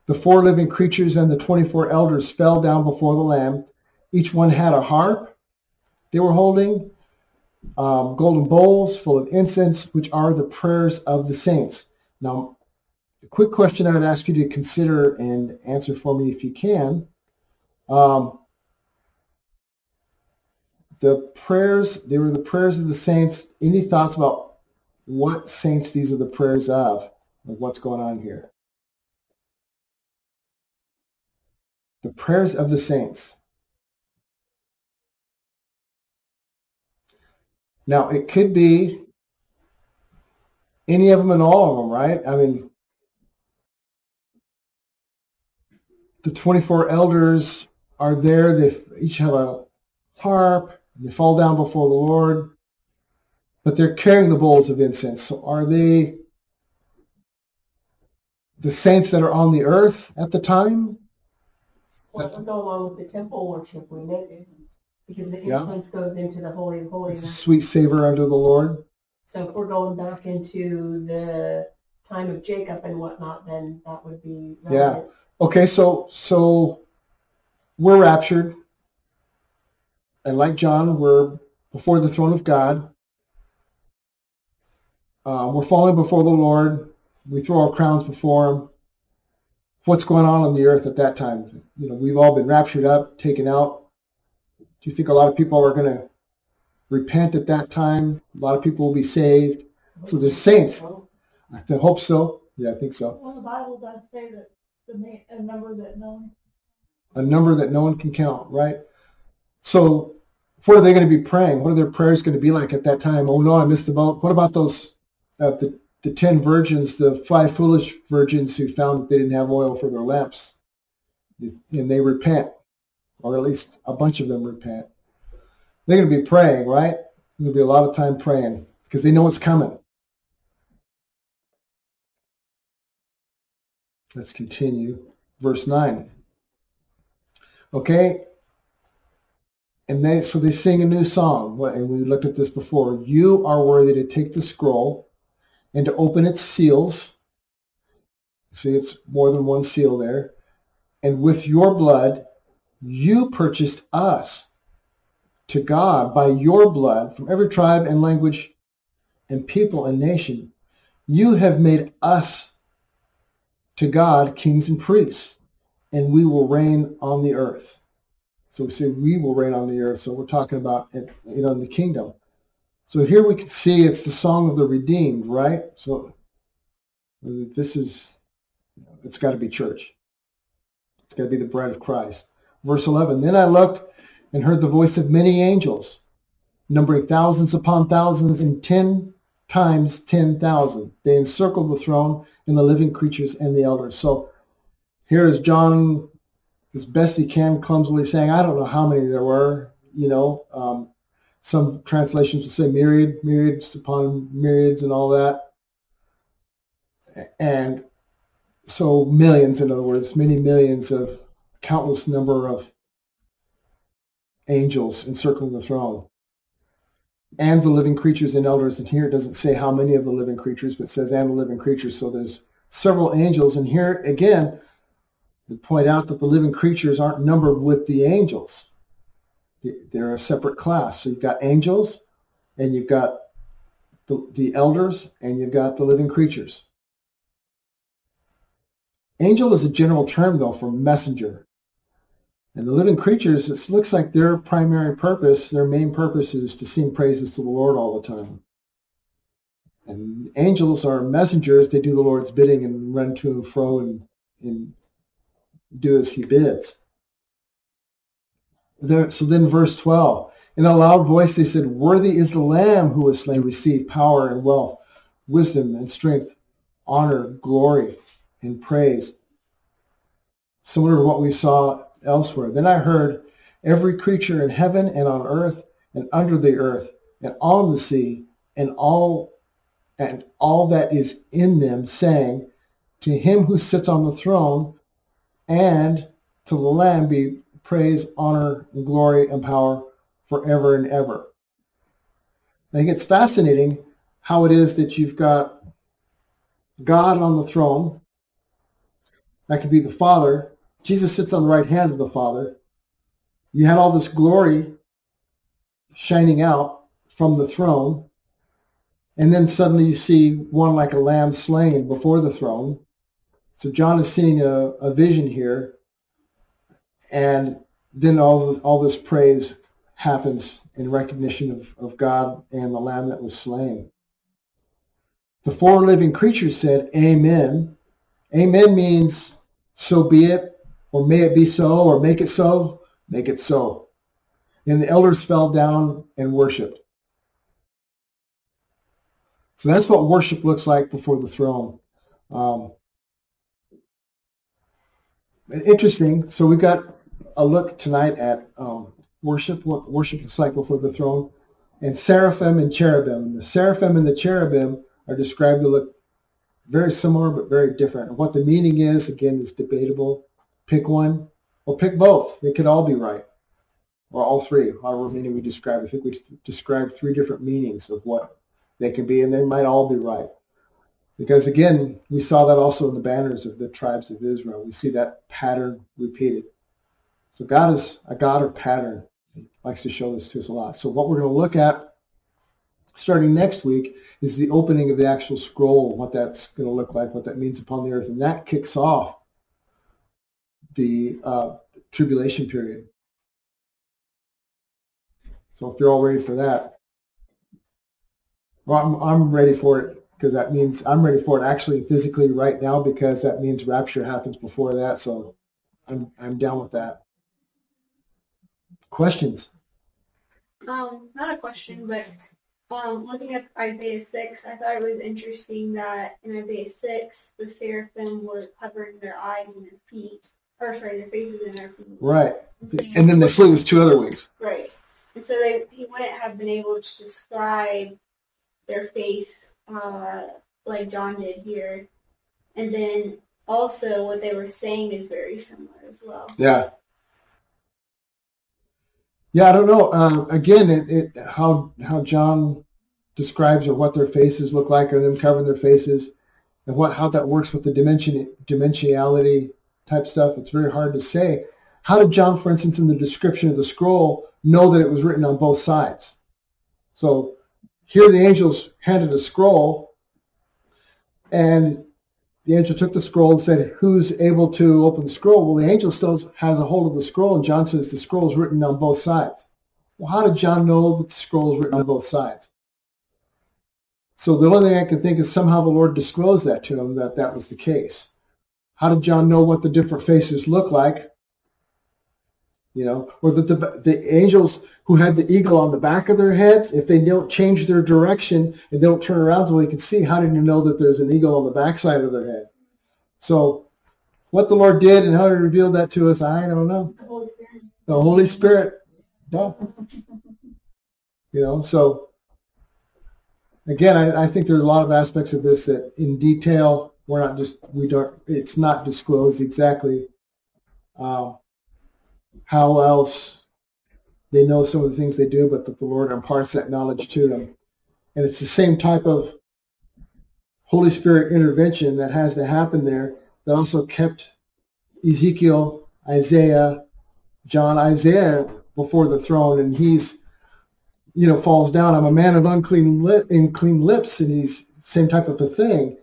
the four living creatures and the 24 elders fell down before the Lamb. Each one had a harp they were holding, um, golden bowls full of incense, which are the prayers of the saints. Now, a quick question I would ask you to consider and answer for me if you can. Um, the prayers, they were the prayers of the saints. Any thoughts about what saints these are the prayers of, of what's going on here. The prayers of the saints. Now, it could be any of them and all of them, right? I mean, the 24 elders are there. They each have a harp. They fall down before the Lord but they're carrying the bowls of incense. So are they the saints that are on the earth at the time? Well, we go along with the temple worship, we know, because the incense goes into the Holy of Holies. It's sweet savor unto the Lord. So if we're going back into the time of Jacob and whatnot, then that would be relevant. Yeah. Okay, so so we're raptured. And like John, we're before the throne of God. Uh, we're falling before the Lord. We throw our crowns before Him. What's going on on the earth at that time? You know, we've all been raptured up, taken out. Do you think a lot of people are going to repent at that time? A lot of people will be saved. So there's saints. I hope so. Yeah, I think so. Well, the Bible does say that the number that no one. A number that no one can count, right? So what are they going to be praying? What are their prayers going to be like at that time? Oh no, I missed the boat. What about those uh, the the ten virgins, the five foolish virgins who found that they didn't have oil for their lamps, and they repent, or at least a bunch of them repent. They're going to be praying, right? To be a lot of time praying because they know it's coming. Let's continue. Verse 9. Okay, and they so they sing a new song. And we looked at this before. You are worthy to take the scroll and to open its seals. See it's more than one seal there. And with your blood you purchased us to god by your blood from every tribe and language and people and nation. You have made us to god kings and priests and we will reign on the earth so we say we will reign on the earth. So we're talking about it, you know, in the kingdom. So here we can see it's the song of the redeemed, right? So this is, it's got to be church. It's got to be the bride of Christ. Verse 11, then I looked and heard the voice of many angels, numbering thousands upon thousands and ten times 10,000. They encircled the throne and the living creatures and the elders. So here is John as best he can, clumsily saying, I don't know how many there were. You know, um, some translations will say myriad, myriads upon myriads and all that. And so millions, in other words, many millions of countless number of angels encircling the throne and the living creatures and elders. And here it doesn't say how many of the living creatures, but says and the living creatures. So there's several angels. And here again, point out that the living creatures aren't numbered with the angels. They're a separate class. So you've got angels, and you've got the, the elders, and you've got the living creatures. Angel is a general term, though, for messenger. And the living creatures, it looks like their primary purpose, their main purpose is to sing praises to the Lord all the time. And angels are messengers. They do the Lord's bidding and run to and fro and, and do as he bids. There, so then verse 12, in a loud voice they said, Worthy is the Lamb who was slain, receive power and wealth, wisdom and strength, honor, glory, and praise. Similar to what we saw elsewhere. Then I heard every creature in heaven and on earth and under the earth and on the sea and all and all that is in them saying, To him who sits on the throne and to the Lamb be praise, honor, and glory and power forever and ever. I think it's fascinating how it is that you've got God on the throne. That could be the Father. Jesus sits on the right hand of the Father. You had all this glory shining out from the throne. And then suddenly you see one like a lamb slain before the throne. So John is seeing a, a vision here, and then all this, all this praise happens in recognition of, of God and the Lamb that was slain. The four living creatures said, Amen. Amen means so be it, or may it be so, or make it so, make it so. And the elders fell down and worshiped. So that's what worship looks like before the throne. Um, interesting. So we've got a look tonight at um, worship, what worship looks like before the throne, and seraphim and cherubim. The seraphim and the cherubim are described to look very similar but very different. And what the meaning is, again, is debatable. Pick one or pick both. They could all be right, or all three, however many we describe. I think we described three different meanings of what they can be, and they might all be right. Because again, we saw that also in the banners of the tribes of Israel. We see that pattern repeated. So God is a God of pattern. He likes to show this to us a lot. So what we're going to look at starting next week is the opening of the actual scroll, what that's going to look like, what that means upon the earth. And that kicks off the uh, tribulation period. So if you're all ready for that, well, I'm, I'm ready for it because that means I'm ready for it actually physically right now because that means rapture happens before that. So I'm I'm down with that. Questions? Um, not a question, but um, looking at Isaiah 6, I thought it was interesting that in Isaiah 6, the seraphim were covering their eyes and their feet, or sorry, their faces and their feet. Right. And then they flew with two other wings. Right. And so they, he wouldn't have been able to describe their face uh, like John did here. And then also what they were saying is very similar as well. Yeah. Yeah, I don't know. Um, again, it, it how how John describes or what their faces look like, or them covering their faces, and what how that works with the dimension dimensionality type stuff. It's very hard to say. How did John, for instance, in the description of the scroll, know that it was written on both sides? So here the angels handed a scroll, and the angel took the scroll and said, Who's able to open the scroll? Well, the angel still has a hold of the scroll, and John says the scroll is written on both sides. Well, how did John know that the scroll is written on both sides? So the only thing I can think is somehow the Lord disclosed that to him that that was the case. How did John know what the different faces look like? You know, or that the, the angels who had the eagle on the back of their heads, if they don't change their direction and they don't turn around so you can see, how did you know that there's an eagle on the backside of their head? So what the Lord did and how he revealed that to us, I don't know. The Holy Spirit. The Holy Spirit. Yeah. You know, so again, I, I think there are a lot of aspects of this that in detail, we're not just, we don't, it's not disclosed exactly um, how else they know some of the things they do, but that the Lord imparts that knowledge to them. And it's the same type of Holy Spirit intervention that has to happen there that also kept Ezekiel, Isaiah, John, Isaiah before the throne. And he's, you know, falls down. I'm a man of unclean, lip, unclean lips. And he's same type of a thing.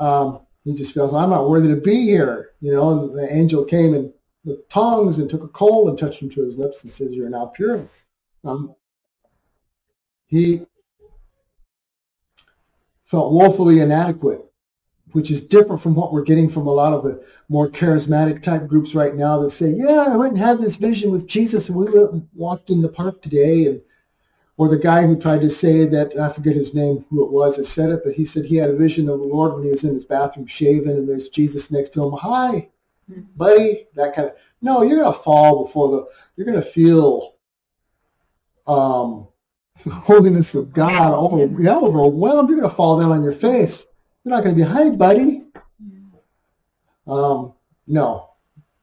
Um, he just feels, I'm not worthy to be here. You know, and the angel came and with tongs and took a coal and touched him to his lips and says, You're now pure. Um, he felt woefully inadequate, which is different from what we're getting from a lot of the more charismatic type groups right now that say, Yeah, I went and had this vision with Jesus and we walked in the park today. And or the guy who tried to say that I forget his name, who it was that said it, but he said he had a vision of the Lord when he was in his bathroom shaving, and there's Jesus next to him. Hi, buddy, that kind of. No, you're gonna fall before the. You're gonna feel um, the holiness of God over, yeah, overwhelmed. You're gonna fall down on your face. You're not gonna be, hi, buddy. Um, no,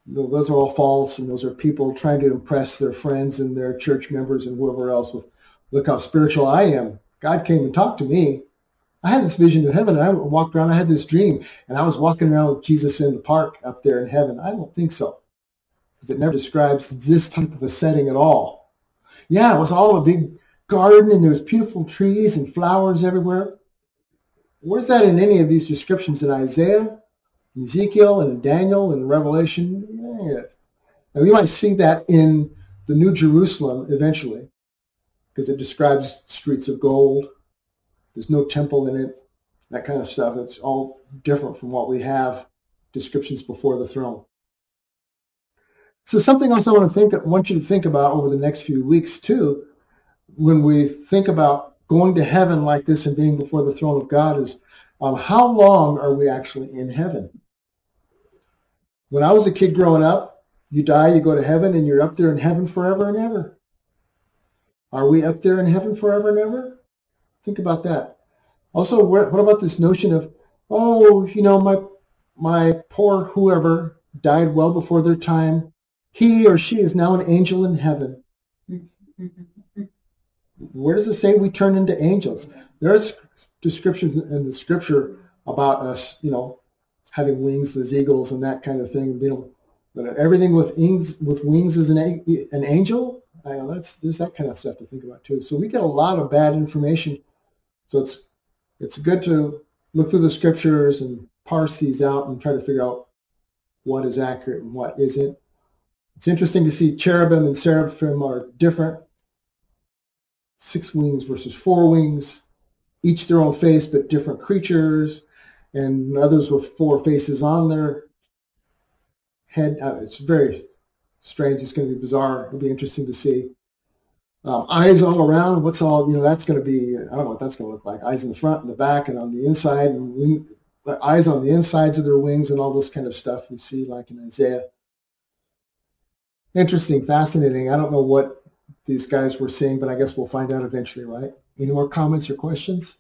no, those are all false, and those are people trying to impress their friends and their church members and whoever else with, look how spiritual I am. God came and talked to me. I had this vision of heaven and I walked around, I had this dream and I was walking around with Jesus in the park up there in heaven. I don't think so. Because it never describes this type of a setting at all. Yeah, it was all a big garden and there was beautiful trees and flowers everywhere. Where's that in any of these descriptions in Isaiah, Ezekiel, and Daniel, and Revelation? Yes. Now we might see that in the New Jerusalem eventually, because it describes streets of gold, there's no temple in it, that kind of stuff. It's all different from what we have descriptions before the throne. So something else I want to think want you to think about over the next few weeks too, when we think about going to heaven like this and being before the throne of God is um, how long are we actually in heaven? When I was a kid growing up, you die, you go to heaven, and you're up there in heaven forever and ever. Are we up there in heaven forever and ever? Think about that. Also, what about this notion of, oh, you know, my my poor whoever died well before their time. He or she is now an angel in heaven. Where does it say we turn into angels? There's descriptions in the scripture about us, you know, having wings as eagles and that kind of thing. You know, but everything with wings with wings is an an angel. Know that's there's that kind of stuff to think about too. So we get a lot of bad information so it's it's good to look through the scriptures and parse these out and try to figure out what is accurate and what isn't. It's interesting to see cherubim and seraphim are different. six wings versus four wings, each their own face, but different creatures, and others with four faces on their head. Uh, it's very strange. It's going to be bizarre. It'll be interesting to see. Um, eyes all around. What's all, you know, that's going to be, I don't know what that's going to look like. Eyes in the front and the back and on the inside and wing, eyes on the insides of their wings and all this kind of stuff we see like in Isaiah. Interesting, fascinating. I don't know what these guys were seeing, but I guess we'll find out eventually, right? Any more comments or questions?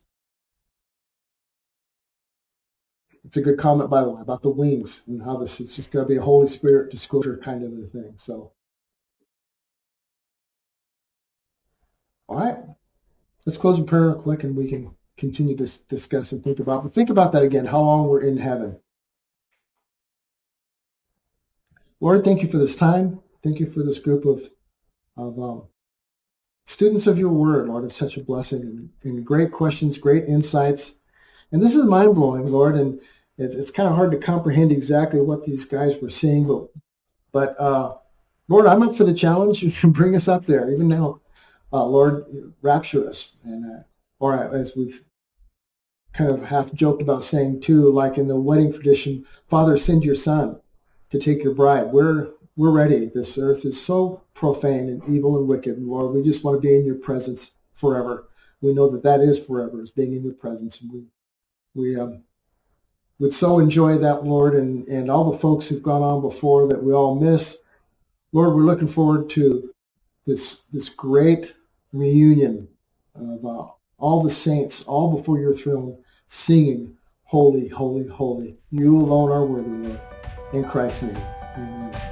It's a good comment, by the way, about the wings and how this is just going to be a Holy Spirit disclosure kind of a thing. So, all right, let's close in prayer real quick and we can continue to discuss and think about. But think about that again, how long we're in heaven. Lord, thank you for this time. Thank you for this group of, of um, students of your word, Lord. It's such a blessing and, and great questions, great insights. And this is mind blowing, Lord. And it's, it's kind of hard to comprehend exactly what these guys were seeing, but, but uh, Lord, I'm up for the challenge. You can bring us up there, even now. Uh, Lord, rapture us. And, uh, or as we've kind of half joked about saying too, like in the wedding tradition, Father, send your son to take your bride. We're we're ready. This earth is so profane and evil and wicked. And Lord, we just want to be in your presence forever. We know that that is forever, is being in your presence. And we, we um, would so enjoy that, Lord, and, and all the folks who've gone on before that we all miss. Lord, we're looking forward to this, this great reunion of uh, all the saints, all before your throne, singing, Holy, holy, holy. You alone are worthy, Lord. In Christ's name, amen.